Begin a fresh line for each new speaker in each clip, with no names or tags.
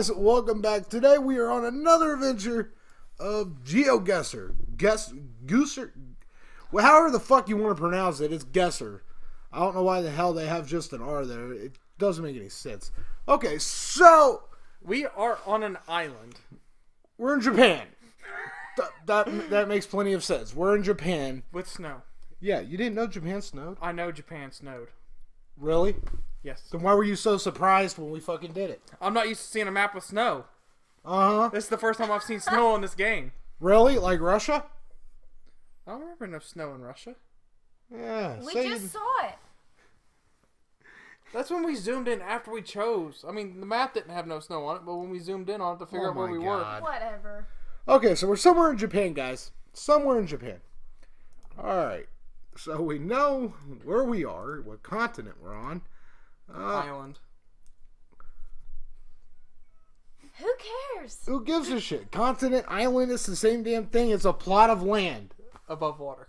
guys? Welcome back. Today we are on another adventure of GeoGuessr. Guess Gooser. Well, however the fuck you want to pronounce it, it's Guesser. I don't know why the hell they have just an R there. It doesn't make any sense. Okay, so
We are on an island.
we're in Japan. Th- that that makes plenty of sense. We're in Japan.
with snow.
Yeah, you didn't know Japan snowed?
I know Japan snowed.
Really?
Yes.
Then why were you so surprised when we fucking did it?
I'm not used to seeing a map with snow.
Uh huh.
This is the first time I've seen snow on this game.
Really? Like Russia?
I don't remember no snow in Russia.
Yeah.
We
say
just
you-
saw it.
That's when we zoomed in after we chose. I mean, the map didn't have no snow on it, but when we zoomed in on it to figure
Oh
out where
my
we
God.
Whatever.
Okay, so we're somewhere in Japan, guys. Somewhere in Japan. All right. So we know where we are, what continent we're on. Uh,
Island.
Who cares?
who gives a shit? Continent, island, it's the same damn thing. It's a plot of land.
Above water.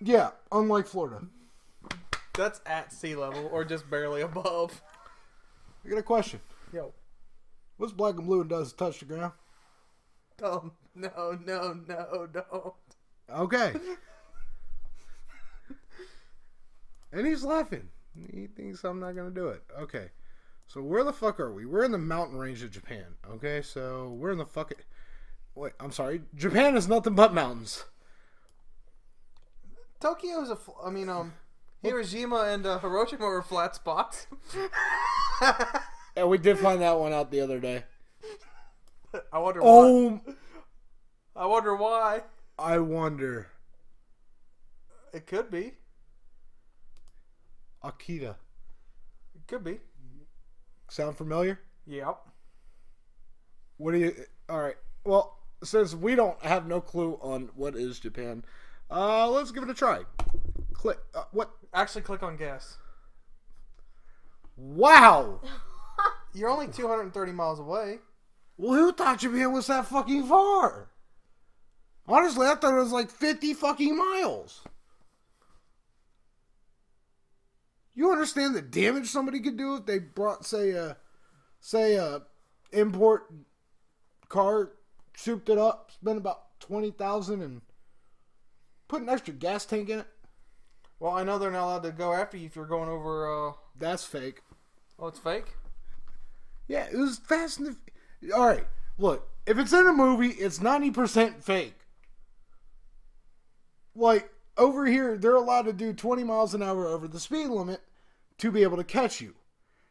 Yeah, unlike Florida.
That's at sea level or just barely above.
I got a question.
Yo.
What's black and blue and does touch the ground?
Oh, no, no, no, don't.
Okay. and he's laughing. He thinks I'm not gonna do it. Okay. So where the fuck are we? We're in the mountain range of Japan. Okay, so we're in the fucking. Wait, I'm sorry. Japan is nothing but mountains.
Tokyo's a. Fl- I mean, um, Hiroshima and uh, Hiroshima were flat spots.
And we did find that one out the other day.
I wonder why.
Oh,
I wonder why.
I wonder.
It could be.
Akita.
It could be.
Sound familiar?
Yep.
What do you? All right. Well, since we don't have no clue on what is Japan, uh, let's give it a try. Click. Uh, what?
Actually, click on guess.
Wow.
You're only 230 miles away.
Well, who thought Japan was that fucking far? Honestly, I thought it was like 50 fucking miles. You understand the damage somebody could do if they brought, say, a, say, a import car, souped it up, spent about 20000 and put an extra gas tank in it?
Well, I know they're not allowed to go after you if you're going over. Uh,
That's fake.
oh, it's fake.
Yeah, it was fast and the. All right, look. If it's in a movie, it's ninety percent fake. Like over here, they're allowed to do twenty miles an hour over the speed limit to be able to catch you.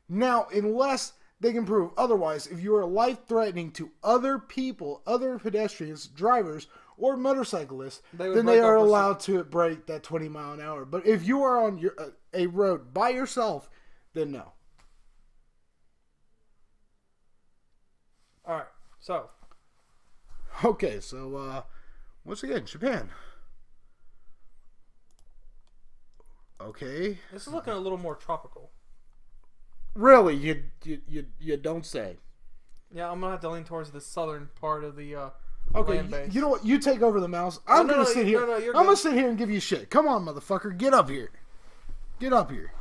Now, unless they can prove otherwise, if you are life threatening to other people, other pedestrians, drivers, or motorcyclists,
They
then they are allowed to break that twenty mile an hour. But if you are on your uh, a road by yourself, then no.
All right. So,
Okay, so uh once again, Japan. Okay.
this is looking a little more tropical.
Really, you you you, you don't say.
Yeah, I'm gonna have to lean towards the southern part of the uh,
Okay,
land
you,
base.
you know what? You take over the mouse. I'm
no,
gonna
no,
sit here.
no,
I'm gonna sit here and give you shit. Come on, motherfucker, get up here. Get up here.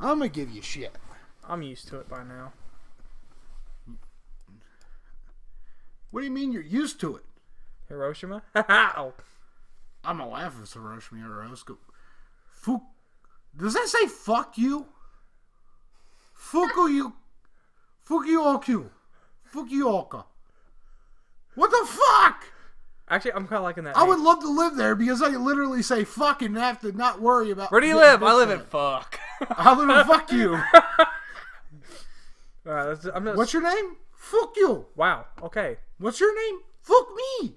I'm gonna give you shit.
I'm used to it by now.
What do you mean you're used to it?
Hiroshima? oh.
I'm gonna laugh if it's Hiroshima or Osaka. Fuk. Does that say fuck you? Fuku you. Fukioku. Fukuoka. What the fuck?
Actually, I'm kind of liking that.
I
name.
would love to live there because I can literally say fuck and have to not worry about.
Where do you live? I live in fuck.
I live in fuck you.
All right, let's, I'm.
What's your name? Fuck you.
Wow. Okay.
What's your name? Fuck me.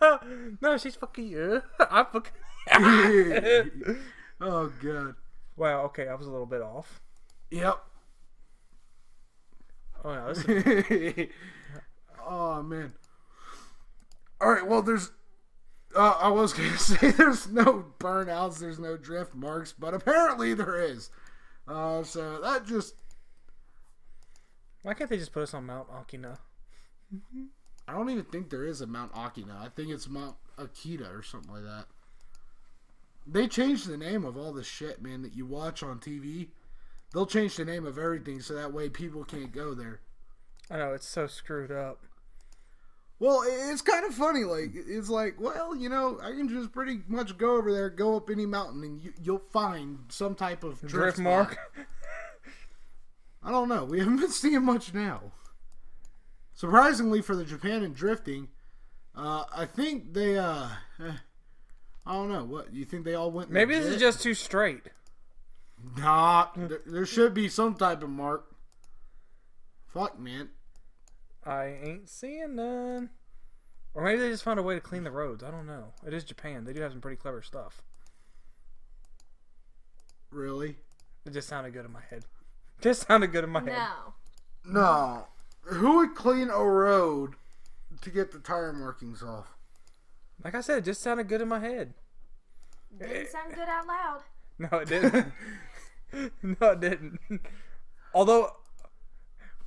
no, she's fucking you. I'm fucking.
oh god.
wow. Okay, I was a little bit off.
Yep.
Oh this is,
oh man. All right. Well, there's. Uh, I was gonna say there's no burnouts, there's no drift marks, but apparently there is. Uh, so that just
why can't they just put us on Mount Akina?
I don't even think there is a Mount Akina. I think it's Mount Akita or something like that. They change the name of all the shit, man, that you watch on TV. they'll change the name of everything so that way people can't go there.
I know it's so screwed up.
Well, it's kind of funny. Like it's like, well, you know, I can just pretty much go over there, go up any mountain, and you, you'll find some type of drift,
Drift mark.
I don't know. We haven't been seeing much now. Surprisingly for the Japan and drifting, uh, I think they. Uh, eh, I don't know. What you think they all went?
Maybe this is just too straight.
Nah, there, there should be some type of mark. Fuck, man.
I ain't seeing none. Or maybe they just found a way to clean the roads. I don't know. It is Japan. They do have some pretty clever stuff.
Really?
It just sounded good in my head. Just sounded good in my head.
No.
No. Who would clean a road to get the tire markings off?
Like I said, it just sounded good in my head.
Didn't sound good out loud.
No, it didn't. no, it didn't. Although,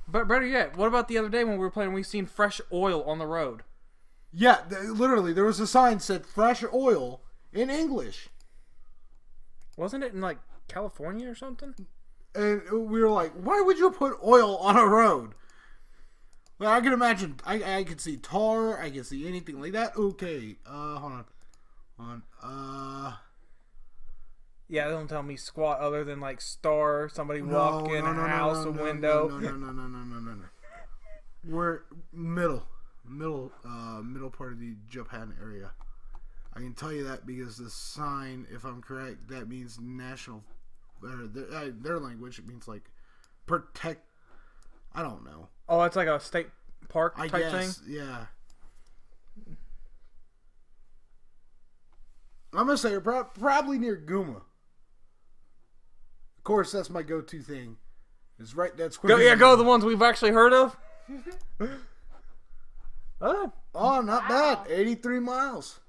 but better yet, what about the other day when we were playing? We seen fresh oil on the road.
Yeah, th- literally, there was a sign said "fresh oil" in English,
Wasn't it in like California or something?
and we were like, "Why would you put oil on a road?" Well, I can imagine. I I could see tar. I can see anything like that. Okay, uh, hold on, hold on. Uh,
Yeah, they don't tell me squat other than like star, somebody
no,
walk in,
no,
a
no, no,
house, a window.
No, no, no, no, no, no, no, no. We're middle, middle, uh, middle part of the Japan area. I can tell you that because the sign, if I'm correct, that means national, or their, uh, their language. It means like protect. I don't know.
Oh, it's like a state park
I
type
guess,
thing.
yeah. I'm gonna say pro- probably near Gunma. Of course, that's my go-to thing. It's right. That's
Go, yeah, go the ones we've actually heard of. oh,
Oh, not
Wow.
bad. 83 miles.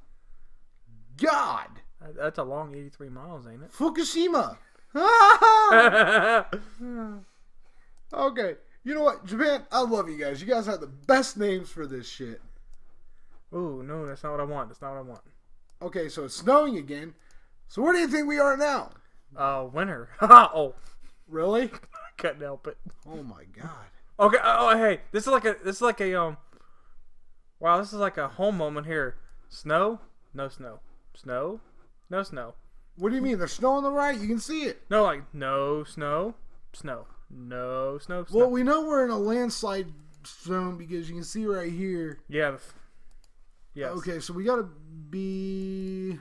God.
that's a long 83 miles, ain't it?
Fukushima. okay. You know what, Japan? I love you guys. You guys have the best names for this shit.
Oh no, that's not what I want. That's not what I want.
Okay, so it's snowing again. So where do you think we are now?
Uh, winter. oh,
Really?
couldn't help it.
Oh my god.
Okay. Oh, oh, hey, this is like a this is like a um. Wow, this is like a home moment here. Snow? No snow. Snow? No snow.
What do you mean? There's snow on the right. You can see it.
No, like no snow. Snow. No snow. snow.
Well, we know we're in a landslide zone because you can see right here.
yeah. Yes.
Okay, so we gotta be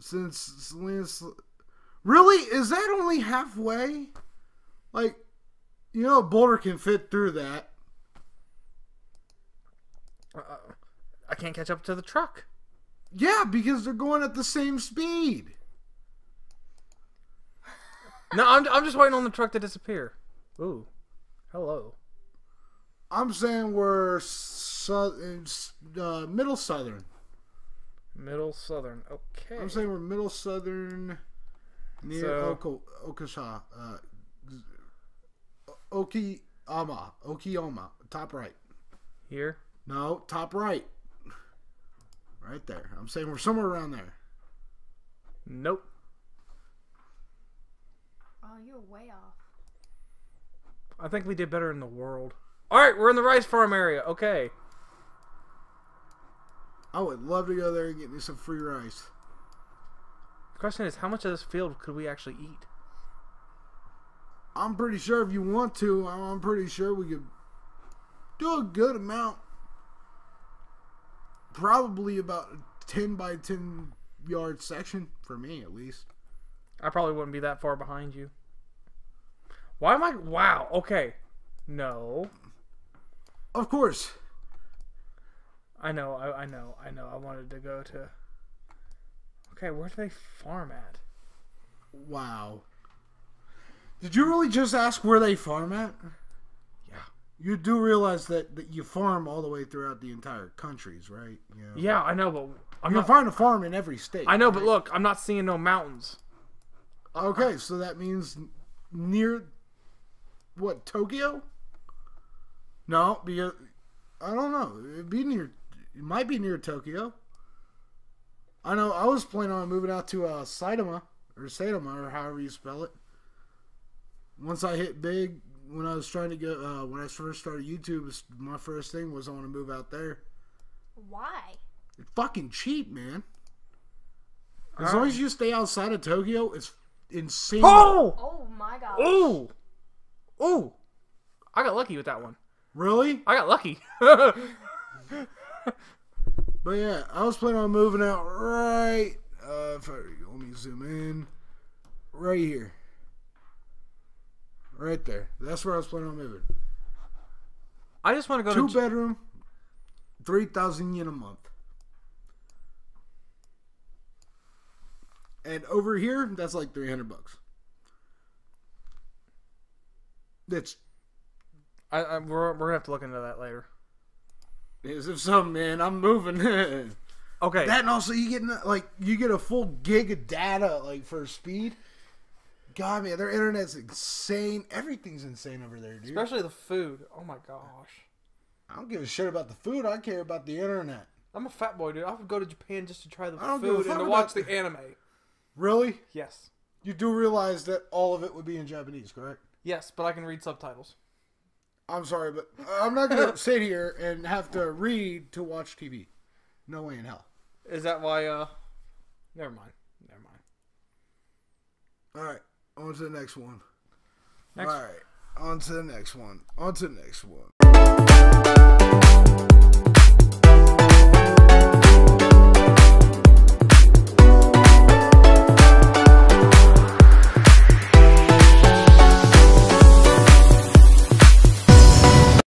since it's lands- really is that only halfway? Like, you know, a boulder can fit through that.
Uh, I can't catch up to the truck.
Yeah, because they're going at the same speed.
No, I'm I'm just waiting on the truck to disappear. Ooh. Hello.
I'm saying we're southern, uh, middle southern.
Middle Southern. Okay.
I'm saying we're middle southern near
So-
Oko, Okasha, uh, Okiyama, Okiyama, top right.
Here.
No, top right. Right there. I'm saying we're somewhere around there.
Nope.
Oh, you're way off.
I think we did better in the world. All right, we're in the rice farm area. Okay.
I would love to go there and get me some free rice.
The question is, how much of this field could we actually eat?
I'm pretty sure if you want to, I'm pretty sure we could do a good amount. Probably about a 10 by 10 yard section, for me at least.
I probably wouldn't be that far behind you. Why am I? Wow. Okay. No.
Of course.
I know. I, I know. I know. I wanted to go to. Okay, where do they farm at?
Wow. Did you really just ask where they farm at?
Yeah.
You do realize that, that you farm all the way throughout the entire countries, right? You know?
Yeah, I know, but I'm
You find a farm in every state.
I know, but look, I'm not seeing no mountains.
Okay, so that means near what Tokyo? No, because I don't know. It'd be near. It might be near Tokyo. I know. I was planning on moving out to uh, Saitama or Saitama or however you spell it. once I hit big, when I was trying to go, uh, when I first started YouTube, my first thing was I want to move out there.
Why?
It's fucking cheap, man. As long as you stay outside of Tokyo, it's insane.
Oh!
Oh my god.
Ooh! Ooh! I got lucky with that one.
Really?
I got lucky.
But yeah, I was planning on moving out right. Uh, if I, let me zoom in. Right here. Right there. That's where I was planning on moving.
I just want to go
Two
to.
bedroom, three thousand yen a month. And over here, that's like three hundred bucks. That's
I, I, we're, we're gonna have to look into that later.
as if some man, I'm moving. that
Okay.
and also you get like you get a full gig of data like for speed. God, man, their internet's insane. Everything's insane over there, dude.
Especially the food. Oh my gosh.
I don't give a shit about the food. I care about the internet.
I'm a fat boy, dude. I would go to Japan just to try the
I don't give a
food and to watch
the-
the anime.
Really?
Yes.
You do realize that all of it would be in Japanese, correct?
Yes, but I can read subtitles.
I'm sorry, but I'm not going to sit here and have to read to watch TV. No way in hell.
Is that why? Uh, never mind. Never mind.
All right, on to the next one.
Next.
All right, on to the next one. On to the next one.